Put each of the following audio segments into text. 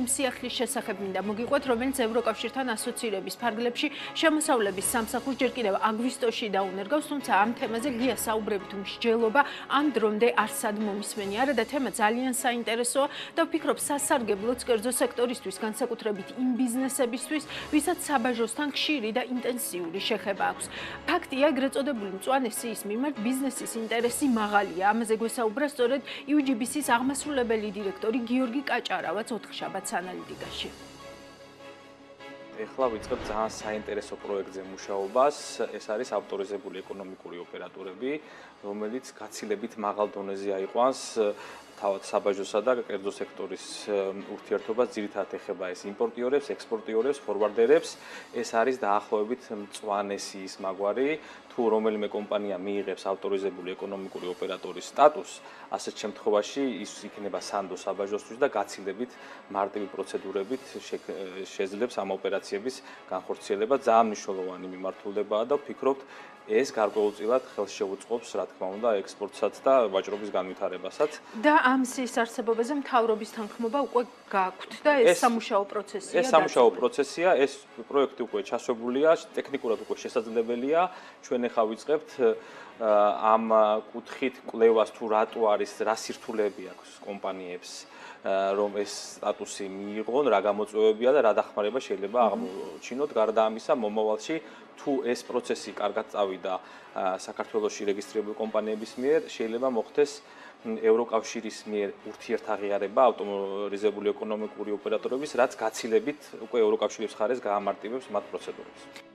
იმ სიახლის შესახებ მინდა მოგიყვეთ, რომელიც ევროკავშირთან ასოცირების ფარგლებში შემოსავლების სამსახურს ჯერ კიდევ აგვისტოში დაუნერგავს, თუმცა ამ თემაზე გია საუბრები თუ მსჯელობა ამ დრომდე არსად მომისმენი არა და თემა ძალიან საინტერესოა და ვფიქრობ სასარგებლოც კერძო სექტორისთვის, განსაკუთრებით იმ ბიზნესებისთვის, ვისაც საბაჟოსთან ხშირი და ინტენსიური შეხება აქვს. ფაქტია, ეგრეთ წოდებული მწვანე სიის მიმართ ბიზნესის ინტერესი მაღალია. ამაზე გვესაუბრა სწორედ UGBC-ის აღმასრულებელი დირექტორი გიორგი კაჭარავაც ოთხშაბათს ანალიტიკაში. ეხლა ვიწყებ ძალიან საინტერესო პროექტზე მუშაობას. ეს არის ავტორიზებული ეკონომიკური ოპერატორები, რომელიც გაცილებით მაღალ დონეზე აიყვანს თავად საბაჟოსა და კერძო სექტორის ურთიერთობას ძირითადად ეხება ეს იმპორტიორებს, ექსპორტიორებს, ფორვარდერებს. ეს არის დაახლოებით მწვანესის მაგვარი, თუ რომელიმე კომპანია მიიღებს ავტორიზებული ეკონომიკური ოპერატორის სტატუსს, ასეთ შემთხვევაში ის იქნება სანდო საბაჟოსთვის და გაცილებით მარტივი პროცედურებით შეძლებს ამ ოპერაციების განხორციელება. ძალიან მნიშვნელოვანი მიმართულებაა და ვფიქრობთ, ეს გარკვეულწილად ხელს შეუწყობს, რა თქმა უნდა, ექსპორტსაც და ვაჭრობის განვითარებასაც. და ამ სის არსებობაზე მთავრობის თანხმობა უკვე გაქვთ და ეს სამუშაო პროცესია. ეს სამუშაო პროცესია, ეს პროექტი უკვე ჩასვებულია, ტექნიკურად უკვე შესაძლებელია. ჩვენ ახლა ვიწყებთ ამ კუთხით კვლევას თუ რატო არის, რა სირთულეები აქვს კომპანიებს. რომ ეს სტატუსი მიიღონ, რა გამოწვევებია და რა დახმარება შეიძლება აღმოჩინოთ. გარდა ამისა, მომავალში თუ ეს პროცესი კარგად წავიდა საქართველოსში რეგისტრირებული კომპანიების მიერ, შეიძლება მოხდეს ევროკავშირის მიერ ურთიერთაღიარება ავტომატიზებული ეკონომიკური ოპერატორების, რაც გაცილებით უკვე ევროკავშირის ხარეს გაამარტივებს მათ პროცედურებს.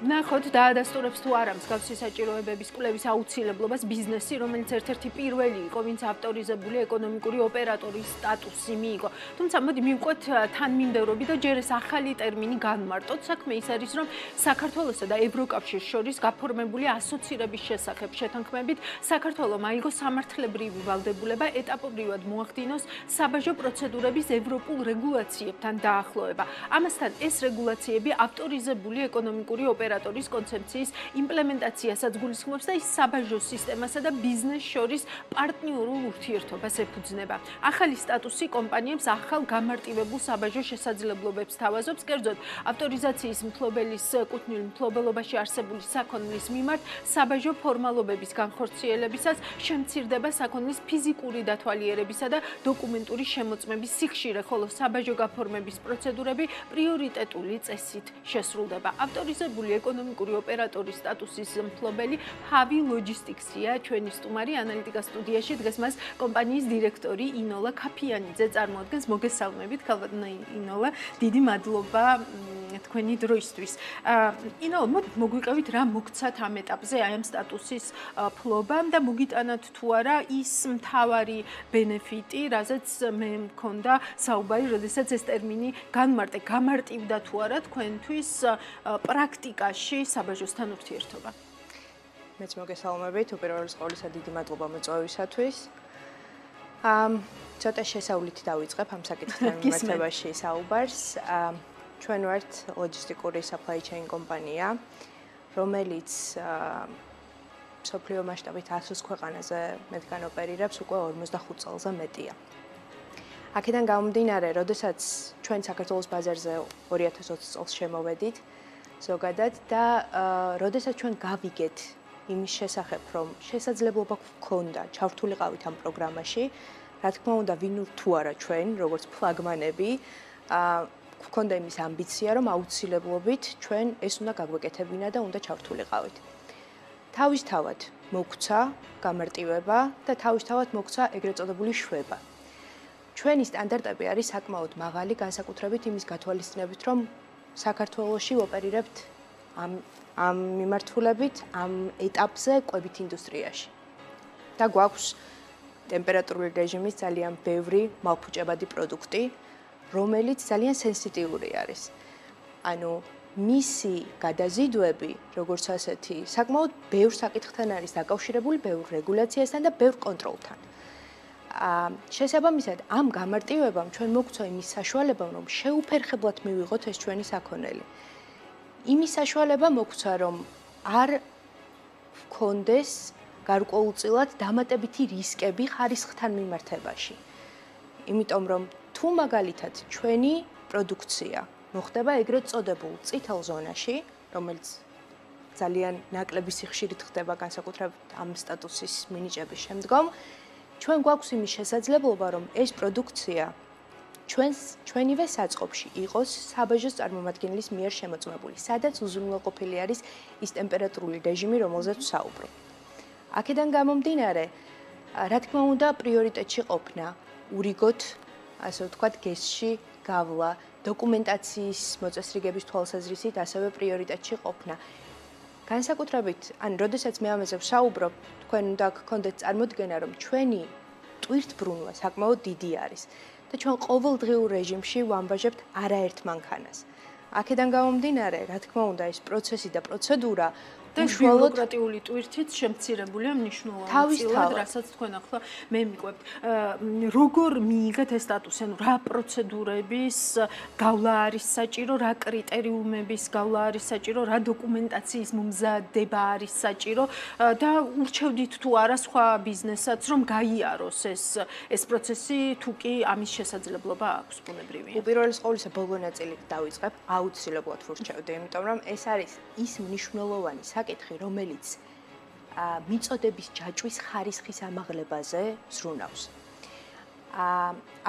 ნახოთ დაადასტურებს თუ არა მსგავსი საჭიროებების კვლევის აუცილებლობას ბიზნესი, რომელიც ერთ-ერთი პირველი იყო, ვინც ავტორიზებული ეკონომიკური ოპერატორის სტატუსი მიიღო. თუმცა მოდი მივყვეთ თანმიმდევრობი და ჯერ ეს ახალი ტერმინი განმარტოთ. საქმე ის არის, რომ საქართველოსა და ევროკავშირს შორის გაფორმებული ასოცირების შესახებ შეთანხმებით საქართველოს აიღო სამართლებრივი ვალდებულება ეტაპობრივად მოახდინოს საბაჟო პროცედურების ევროპულ რეგულაციებთან დაახლოება. ამასთან ეს რეგულაციები ავტორიზებული ეკონომიკური ოპერატორის ოპერატორის კონცეფციის იმპლემენტაციასაც გულისხმობს და ის საბაჟო სისტემასა და ბიზნეს შორის პარტნიორულ ურთიერთობას ეფუძნება. ახალი სტატუსი კომპანიებს ახალ გამარტივებულ საბაჟო შესაძლებლობებს თავაზობს, კერძოდ ავტორიზაციის მფლობელის კუთვნილ მფლობელობაში არსებული საქონლის მიმართ საბაჟო ფორმალობების განხორციელებისას შემცირდება საქონლის ფიზიკური დათვალიერებისა და დოკუმენტური შემოწმების სიხშირე, ხოლო საბაჟო გაფორმების პროცედურები პრიორიტეტული წესით შესრულდება. ავტორიზებული ეკონომიკური ოპერატორის სტატუსის მფლობელი ჰავი ლოჯისტიქსია. ჩვენი სტუმარი ანალიტიკა სტუდიაში დღეს მას კომპანიის დირექტორი ინოლა ქაფიანიძე. წარმოადგენს მოგესალმებით ქალბატონო ინოლა დიდი მადლობა თქვენი დროისთვის. ინოლა მოგვიყევით რა მოგცათ ამ ეტაპზე აი ამ სტატუსის ფლობამ და მოგიტანათ თუ არა ის მთავარი ბენეფიტი რაზეც მე მქონდა საუბარი როდესაც ეს ტერმინი განმარტე გამარტივდა თუ არა თქვენთვის პრაქტიკა ევროპაში საბაჟოსთან ურთიერთობა. მეც მოგესალმებით, უპირველეს ყოვლისა დიდი მადლობა მოწვევისათვის. ამ ცოტა შესავლით დავიწყებ ამ საკითხთან მიმართებაში საუბარს. ჩვენ ვართ ლოჯისტიკური supply chain კომპანია, რომელიც სოფლიო მასშტაბით 100 ქვეყანაზე მეტგან ოპერირებს უკვე 45 წელზე მეტია. აქედან გამომდინარე, როდესაც ჩვენ საქართველოს ბაზარზე 2020 წელს შემოვედით, ზოგადად და როდესაც ჩვენ გავიგეთ იმის შესახებ, რომ შესაძლებლობა გქონდა ჩავრთულიყავით ამ პროგრამაში, რა თქმა უნდა, ვინ თუ არა ჩვენ, როგორც ფლაგმანები, აა გქონდა იმის ამბიცია, რომ აუცილებლობით ჩვენ ეს უნდა გაგვეკეთებინა და უნდა ჩავრთულიყავით. თავისთავად მოგცა გამარტივება და თავისთავად მოგცა ეგრეთ წოდებული შვება. ჩვენი სტანდარტები არის საკმაოდ მაღალი, განსაკუთრებით იმის გათვალისწინებით, რომ საქართველოში ოპერირებთ ამ ამ მიმართულებით ამ ეტაპზე ყვებით ინდუსტრიაში. და გვაქვს ტემპერატურული რეჟიმის ძალიან ბევრი მალფუჭებადი პროდუქტი, რომელიც ძალიან სენსიტიური არის. ანუ მისი გადაზიდვები, როგორც ასეთი, საკმაოდ ბევრ საკითხთან არის დაკავშირებული, ბევრ რეგულაციასთან და ბევრ კონტროლთან. შესაბამისად ამ გამარტივებამ ჩვენ მოგცვა იმის საშუალება რომ შეუფერხებლად მივიღოთ ეს ჩვენი საქონელი. იმის საშუალება მოგცვა რომ არ გქონდეს გარკვეულწილად დამატებითი რისკები ხარისხთან მიმართებაში. იმიტომ რომ თუ მაგალითად ჩვენი პროდუქცია მოხდება ეგრეთ წოდებულ წითელ ზონაში, რომელიც ძალიან ნაკლები სიხშირით ხდება განსაკუთრებით ამ სტატუსის მინიჭების შემდგომ, ჩვენ გვაქვს იმის შესაძლებლობა, რომ ეს პროდუქცია ჩვენს ჩვენივე საწყობში იყოს საბაჟოს წარმომადგენლის მიერ შემოწმებული, სადაც უზრუნველყოფილი არის ის ტემპერატურული რეჟიმი, რომელზეც ვსაუბრობ. აქედან გამომდინარე, რა თქმა უნდა, პრიორიტეტში ყოფნა, ურიგოთ, ასე ვთქვათ, გესში გავლა, დოკუმენტაციის მოწესრიგების თვალსაზრისით ასევე პრიორიტეტში ყოფნა. განსაკუთრებით, ან როდესაც მე ამაზე ვსაუბრობ, თქვენ უნდა გქონდეთ წარმოდგენა, რომ ჩვენი ტვირთბრუნვა საკმაოდ დიდი არის და ჩვენ ყოველდღიურ რეჟიმში ვამბაჟებთ არაერთ მანქანას. აქედან გამომდინარე, რა თქმა უნდა, ეს პროცესი და პროცედურა და ბიუროკრატიული ტვირთით შემცირებულია მნიშვნელოვნად, რასაც თქვენ ახლა მე მიყვებთ. როგორ მიიღეთ ეს სტატუსი? ანუ რა პროცედურების გავლა არის საჭირო, რა კრიტერიუმების გავლა არის საჭირო, რა დოკუმენტაციის მომზადება არის საჭირო და ურჩევდით თუ არა სხვა ბიზნესაც რომ გაიაროს ეს ეს პროცესი თუ კი ამის შესაძლებლობა აქვს ბუნებრივია. უპირველეს ყოვლისა ბოლო ნაწილი დავიწყებ, აუცილებლად ვურჩევდი, იმიტომ რომ ეს არის ის მნიშვნელოვანი საკითხი, რომელიც მიწოდების ჯაჭვის ხარისხის ამაღლებაზე ზრუნავს. ა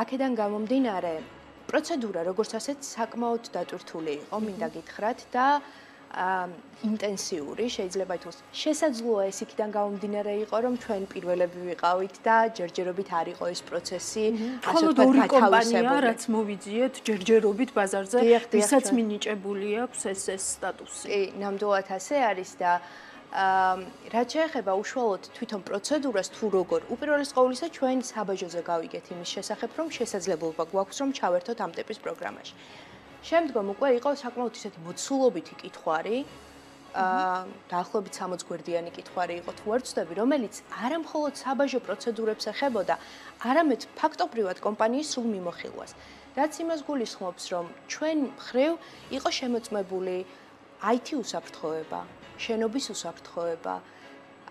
აქედან გამომდინარე, პროცედურა როგორც ასეთ საკმაოდ დატვირთული იყო, მინდა გითხრათ და ა ინტენსიური შეიძლება ითქვას. შესაძლოა ეს იქიდან გამომდინარე იყო, რომ ჩვენ პირველები ვიყავით და ჯერჯერობით არ იყო ეს პროცესი, ასე ვთქვათ, გათავისებული. რაც მოვიძიეთ ჯერჯერობით ბაზარზე, ვისაც მინიჭებული აქვს ეს ეს სტატუსი. კი, ნამდვილად ასე არის და აა რაც შეეხება უშუალოდ თვითონ პროცედურას თუ როგორ უპირველეს ყოვლისა ჩვენ საბაჟოზე გავიგეთ იმის შესახებ რომ შესაძლებლობა გვაქვს რომ ჩავერთოთ ამ ტიპის პროგრამაში. შემდგომ უკვე იყო საკმაოდ ისეთი მოცულობითი კითხვარი, აა დაახლოებით 60 გვერდიანი კითხვარი იყო თუ არ ვწდები, რომელიც არა მხოლოდ საბაჟო პროცედურებს ეხებოდა, არამედ ფაქტობრივად კომპანიის სულ მიმოხილვას. რაც იმას გულისხმობს, რომ ჩვენ ხრივ იყო შემოწმებული IT უსაფრთხოება, შენობის უსაფრთხოება,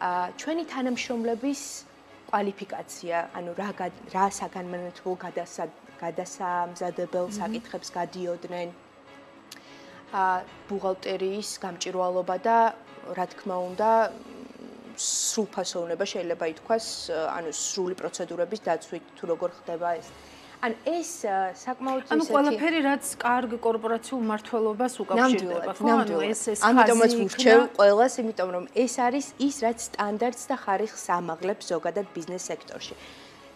აა ჩვენი თანამშრომლების კვალიფიკაცია, ანუ რა რა საგანმანათლებლო გადასად გადასამზადებელ საკითხებს გადიოდნენ. ა ბუღალტერიის გამჭირვალობა და რა თქმა უნდა სრულფასოვნება შეიძლება ითქვას ანუ სრული პროცედურების დაცვით თუ როგორ ხდება ეს. ან ეს საკმაოდ ისეთი ანუ ყველაფერი რაც კარგ კორპორაციულ მართლობას უკავშირდება ხო? ანუ ეს ეს ხაზი ამიტომაც ვურჩევ ყველას იმიტომ რომ ეს არის ის რაც სტანდარტს და ხარისხს ამაღლებს ზოგადად ბიზნეს სექტორში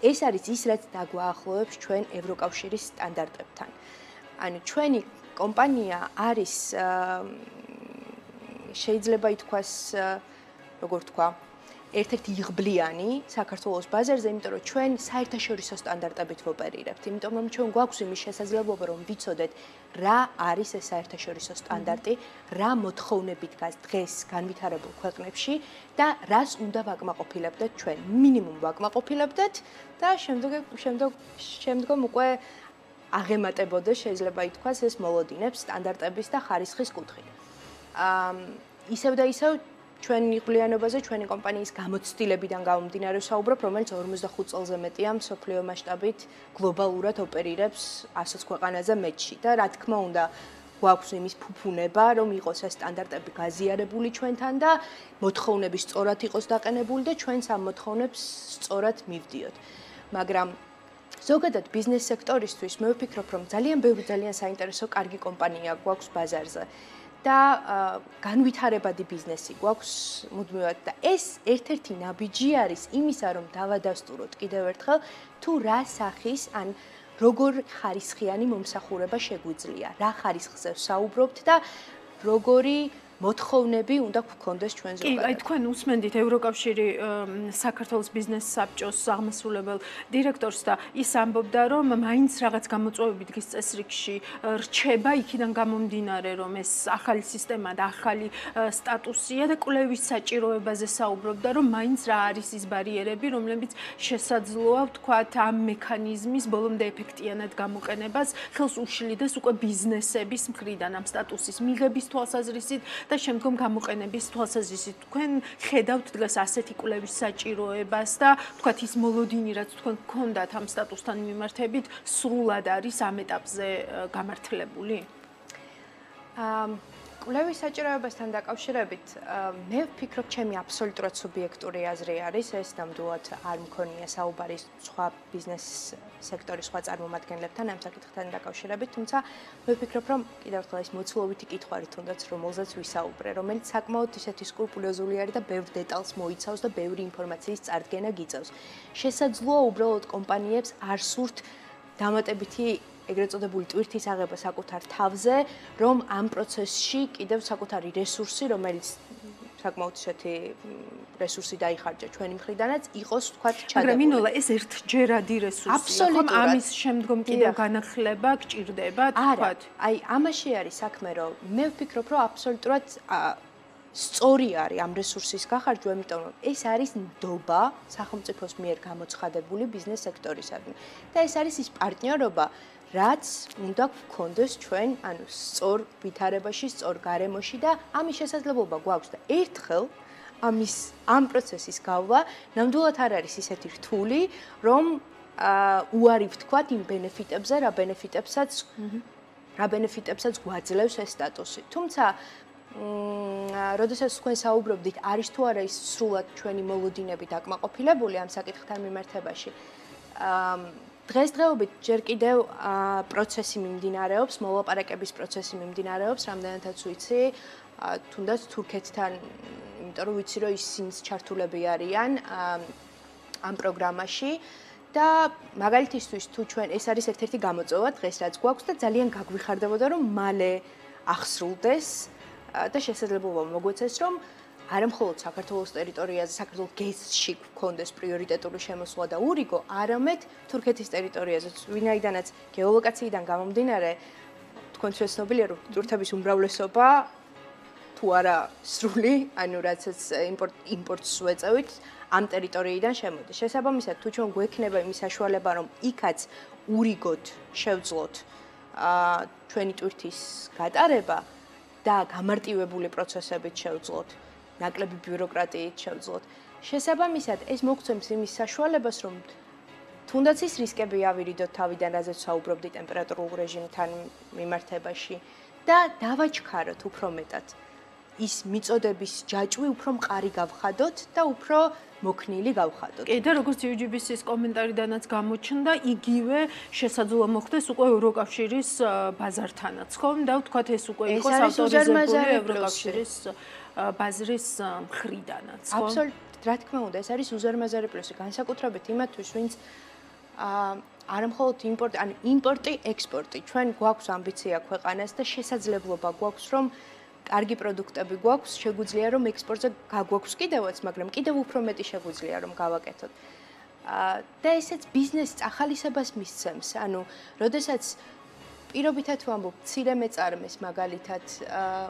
ეს არის ის რაც დაგვაახლოვებს ჩვენ ევროკავშირის სტანდარტებთან. ანუ ჩვენი კომპანია არის შეიძლება ითქვას როგორ თქვა ერთ-ერთი იღბლიანი საქართველოს ბაზარზე, იმიტომ რომ ჩვენ საერთაშორისო სტანდარტებით ვოპერირებთ, იმიტომ რომ ჩვენ გვაქვს იმის შესაძლებლობა, რომ ვიცოდეთ რა არის ეს საერთაშორისო სტანდარტი, რა მოთხოვნებით დგას დღეს განვითარებულ ქვეყნებში და რას უნდა ვაკმაყოფილებდეთ ჩვენ. მინიმუმ ვაკმაყოფილებდეთ და შემდეგ შემდეგ შემდგომ უკვე აღემატებოდა შეიძლება ითქვას ეს მოლოდინებს სტანდარტების და ხარისხის კუთხით. აა ისევ და ისევ ჩვენ იღბლიანობაზე ჩვენი კომპანიის გამოცდილებიდან გამომდინარე საუბრობ, რომელიც 45 წელზე მეტია მსოფლიო მასშტაბით გლობალურად ოპერირებს ასოც ქვეყანაზე მეჩი და რა თქმა უნდა გვაქვს იმის ფუფუნება, რომ იყოს ეს სტანდარტები გაზიარებული ჩვენთან და მოთხოვნები სწორად იყოს დაყენებული და ჩვენს ამ მოთხოვნებს სწორად მივდიოთ. მაგრამ ზოგადად ბიზნეს სექტორისთვის მე ვფიქრობ, რომ ძალიან ბევრი ძალიან საინტერესო კარგი კომპანია გვაქვს ბაზარზე. და განვითარებადი ბიზნესი გვაქვს მუდმივად და ეს ერთ-ერთი ნაბიჯი არის იმისა რომ დავადასტუროთ კიდევ ერთხელ თუ რა სახის ან როგორ ხარისხიანი მომსახურება შეგვიძლია რა ხარისხზე ვსაუბრობთ და როგორი მოთხოვნები უნდა გქონდეს ჩვენ ზოგადად. კი, აი თქვენ უსმენდით ევროკავშირი საქართველოს ბიზნეს საბჭოს აღმასრულებელ დირექტორს და ის ამბობდა, რომ მაინც რაღაც გამოწვევები დგის წესრიგში რჩება იქიდან გამომდინარე, რომ ეს ახალი სისტემა და ახალი სტატუსია და კვლევის საჭიროებაზე საუბრობდა, რომ მაინც რა არის ის ბარიერები, რომლებიც შესაძლოა ვთქვათ ამ მექანიზმის ბოლომდე ეფექტიანად გამოყენებას ხელს უშლიდეს უკვე ბიზნესების მხრიდან ამ სტატუსის მიღების თვალსაზრისით და შემდგომ გამოყენების თვალსაზრისით თქვენ ხედავთ დღეს ასეთი კვლევის საჭიროებას და თქვათ ის მოლოდინი რაც თქვენ გქონდათ ამ სტატუსთან მიმართებით სრულად არის ამ ეტაპზე გამართლებული? აა კვლევის საჭიროებასთან დაკავშირებით მე ვფიქრობ, ჩემი აბსოლუტურად სუბიექტური აზრი არის, ეს ნამდვილად არ მქონია საუბარი სხვა ბიზნეს სექტორის სხვა წარმომადგენლებთან ამ საკითხთან დაკავშირებით, თუმცა მე ვფიქრობ, რომ კიდევ ერთხელ ეს მოცულობითი კითხვარი თუნდაც რომელზეც ვისაუბრე, რომელიც საკმაოდ ისეთი სკრუპულოზული არის და ბევრ დეტალს მოიცავს და ბევრი ინფორმაციის წარდგენა გიწევს. შესაძლოა უბრალოდ კომპანიებს არ სურთ დამატებითი ეგრეთ წოდებული ტვირთის აღება საკუთარ თავზე, რომ ამ პროცესში კიდევ საკუთარი რესურსი, რომელიც საკმაოდ ისეთი რესურსი დაიხარჯა ჩვენი მხრიდანაც, იყოს თქვათ ჩადებული. მაგრამ მინოლა ეს ერთჯერადი რესურსია, ხომ ამის შემდგომ კიდევ განახლება გჭირდება თქვათ? აი, ამაში არის საქმე, რომ მე ვფიქრობ, რომ აბსოლუტურად სწორი არის ამ რესურსის გახარჯვა, იმიტომ რომ ეს არის ნდობა სახელმწიფოს მიერ გამოცხადებული ბიზნეს სექტორისადმი. და ეს არის ის პარტნიორობა, რაც უნდა გქონდეს ჩვენ, ანუ სწორ ვითარებაში, სწორ გარემოში და ამის შესაძლებლობა გვაქვს და ერთხელ ამის ამ პროცესის გავლა ნამდვილად არ არის ისეთი რთული, რომ უარი ვთქვათ იმ ბენეფიტებზე, რა ბენეფიტებსაც რა ბენეფიტებსაც გვაძლევს ეს სტატუსი. თუმცა მმ, როდესაც თქვენ საუბრობდით, არის თუ არა ის სრულად ჩვენი მოლოდინები დაკმაყოფილებული ამ საკითხთან მიმართებაში? აა დღესდღეობით ჯერ კიდევ პროცესი მიმდინარეობს, მოლაპარაკების პროცესი მიმდინარეობს, რამდენადაც ვიცი, თუნდაც თურქეთთან, იმიტომ რომ ვიცი, რომ ისინიც ჩართულები არიან ამ პროგრამაში. და მაგალითისთვის თუ ჩვენ ეს არის ერთ-ერთი გამოწვევა დღეს რაც გვაქვს და ძალიან გაგვიხარდებოდა რომ მალე ახსრულდეს და შესაძლებლობა მოგვეცეს რომ არა მხოლოდ საქართველოს ტერიტორიაზე, საქართველოს გეზში გქონდეს პრიორიტეტული შემოსვლა და ურიგო, არამედ თურქეთის ტერიტორიაზე, ვინაიდანაც გეოლოკაციიდან გამომდინარე, თქვენ შეცნობილია, რომ თურქეთის უმრავლესობა თუ არა სრული, ანუ რაცაც იმპორტ იმპორტს უეწევით, ამ ტერიტორიიდან შემოდის. შესაბამისად, თუ ჩვენ გვექნება იმის საშუალება, რომ იქაც ურიგოთ შევძლოთ აა ჩვენი თურქეთის გატარება და გამარტივებული პროცესებით შევძლოთ ნაკლები ბიუროკრატიით შევძლოთ. შესაბამისად, ეს მოგცემს იმის საშუალებას, რომ თუნდაც ის რისკები ავირიდოთ თავიდან, რაზეც საუბრობდი ტემპერატურულ რეჟიმთან მიმართებაში და დავაჩქაროთ უფრო მეტად. ის მიწოდების ჯაჭვი უფრო მყარი გავხადოთ და უფრო მოქნილი გავხადოთ. კი და როგორც UGBC-ის კომენტარიდანაც გამოჩნდა, იგივე შესაძლოა მოხდეს უკვე ევროკავშირის ბაზართანაც, ხომ? და ვთქვათ ეს უკვე იყოს ავტორიზებული ევროკავშირის ბაზრის მხრიდანაც, ხო? აბსოლუტურად, რა თქმა უნდა, ეს არის უზარმაზარი პლუსი, განსაკუთრებით იმათთვის, ვინც აა არ მხოლოდ იმპორტი, ანუ იმპორტი, ექსპორტი. ჩვენ გვაქვს ამბიცია ქვეყანას და შესაძლებლობა გვაქვს, რომ კარგი პროდუქტები გვაქვს, შეგვიძლია რომ ექსპორტზე გაგვაქვს კიდევაც, მაგრამ კიდევ უფრო მეტი შეგვიძლია რომ გავაკეთოთ. აა და ესეც ბიზნესს ახალისებას მისცემს. ანუ, როდესაც პირობითად ვამბობ, ცირე მეწარმეს მაგალითად,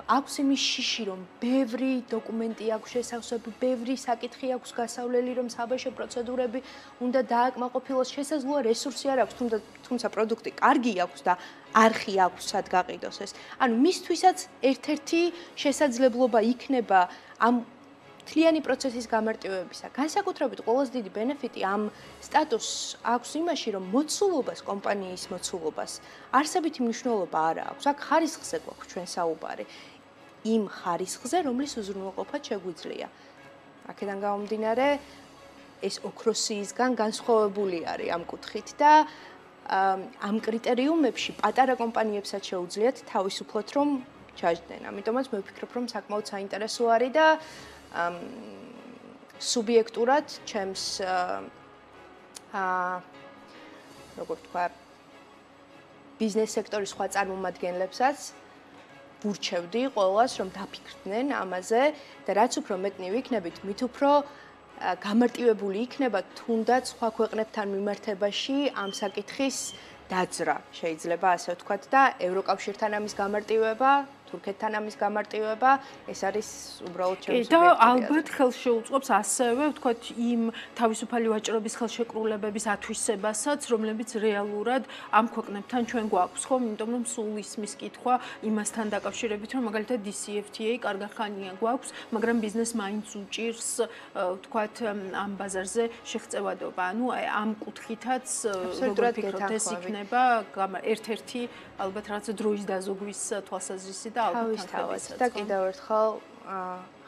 აქვს იმის შიში, რომ ბევრი დოკუმენტი აქვს შესავსები, ბევრი საკითხი აქვს გასავლელი, რომ საბაშო პროცედურები უნდა დააკმაყოფილოს, შესაძლოა რესურსი არ აქვს, თუმცა თუმცა პროდუქტი კარგი აქვს და არხი აქვს სად გაყიდოს ეს. ანუ მისთვისაც ერთ-ერთი შესაძლებლობა იქნება ამ თლიანი პროცესის გამარტივებისა. განსაკუთრებით ყველაზე დიდი ბენეფიტი ამ სტატუსს აქვს იმაში, რომ მოცულობას, კომპანიის მოცულობას არსებითი მნიშვნელობა არ აქვს. აქ ხარისხზე გვაქვს ჩვენ საუბარი. იმ ხარისხზე, რომლის უზრუნველყოფა შეგვიძლია. აქედან გამომდინარე, ეს ოქროსიისგან განსხვავებული არის ამ კუთხით და ამ კრიტერიუმებში პატარა კომპანიებსაც შეუძლიათ თავისუფლად რომ ჩაჯდნენ. ამიტომაც მე ვფიქრობ, რომ საკმაოდ საინტერესო არის და სუბიექტურად ჩემს აა როგორ თქვა ბიზნეს სექტორის სხვა წარმომადგენლებსაც ვურჩევდი ყოველას რომ დაფიქრდნენ ამაზე და რაც უფრო მეტნი ვიქნებით, მით უფრო გამარტივებული იქნება თუნდაც სხვა ქვეყნებთან მიმართებაში ამ საკითხის დაძრა. შეიძლება ასე ვთქვათ და ევროკავშირთან ამის გამარტივება თურქეთთან ამის გამარტივება, ეს არის უბრალოდ ჩემს და ალბათ ხელშეუწყობს ასევე, ვთქვათ, იმ თავისუფალი ვაჭრობის ხელშეკრულებების ათვისებასაც, რომლებიც რეალურად ამ ქვეყნებთან ჩვენ გვაქვს, ხო? იმიტომ რომ სულ ისმის კითხვა იმასთან დაკავშირებით, რომ მაგალითად DCFTA კარგახანია გვაქვს, მაგრამ ბიზნეს მაინც უჭირს, ვთქვათ, ამ ბაზარზე შეღწევადობა. ანუ ამ კუთხითაც როგორ ფიქრობთ ეს იქნება ერთ-ერთი ალბათ რაღაც დროის დაზოგვის თვალსაზრისი და ალბათ თავის და კიდევ ერთხელ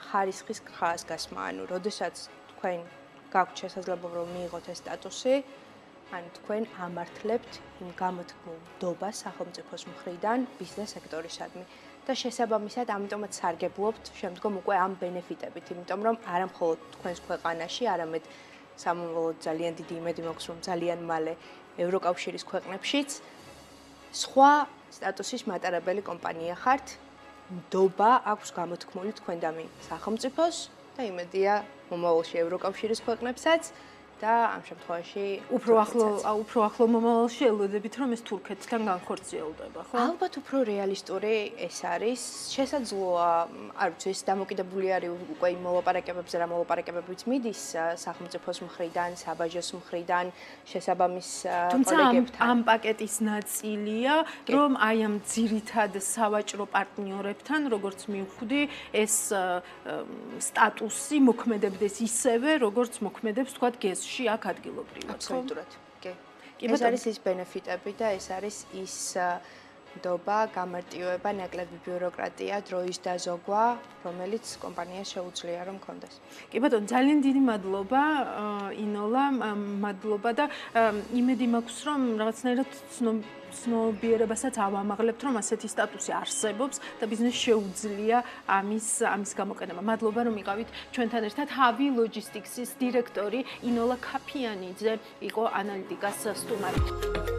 ხარისხის ხაზგასმა, ანუ როდესაც თქვენ გაქვთ შესაძლებლობა რომ მიიღოთ ეს სტატუსი, ანუ თქვენ ამართლებთ იმ გამოთქმულ დობას სახელმწიფოს მხრიდან ბიზნეს სექტორისადმი. და შესაბამისად ამიტომაც სარგებლობთ შემდგომ უკვე ამ ბენეფიტებით, იმიტომ რომ არა მხოლოდ თქვენს ქვეყანაში, არამედ სამომავლოდ ძალიან დიდი იმედი მაქვს რომ ძალიან მალე ევროკავშირის ქვეყნებშიც სხვა სტატუსის მატარებელი კომპანია ხართ. ნდობა აქვს გამოთქმული თქვენ და მე სახელმწიფოს და იმედია მომავალში ევროკავშირის ქვეყნებსაც და ამ შემთხვევაში უფრო ახლო უფრო ახლო მომავალში ელოდებით რომ ეს თურქეთთან განხორციელდება, ხო? ალბათ უფრო რეალისტური ეს არის. შესაძლოა, არ ვიცი, ეს დამოკიდებული არის უკვე იმ მოლაპარაკებებზე, რა მოლაპარაკებებიც მიდის სახელმწიფოს მხრიდან, საბაჟოს მხრიდან, შესაბამის კოლეგებთან. ამ პაკეტის ნაწილია, რომ აი ამ ძირითად სავაჭრო პარტნიორებთან, როგორც მივხვდი, ეს სტატუსი მოქმედებდეს ისევე, როგორც მოქმედებს, თქვა, გეს ბიზნესში აქ ადგილობრივად, აბსოლუტურად. კი. ეს არის ის ბენეფიტები და ეს არის ის დობა, გამარტივება, ნაკლები ბიუროკრატია, დროის დაზოგვა, რომელიც კომპანიას შეუძლია რომ კონდეს. კი ბატონო, ძალიან დიდი მადლობა ინოლა, მადლობა და იმედი მაქვს რომ რაღაცნაირად ცნობ ცნობიერებასაც ავამაღლებთ, რომ ასეთი სტატუსი არსებობს და ბიზნეს შეუძლია ამის ამის გამოყენება. მადლობა რომ იყავით ჩვენთან ერთად. Havi Logistics-ის დირექტორი ინოლა კაფიანიძე იყო ანალიტიკას სტუმარი.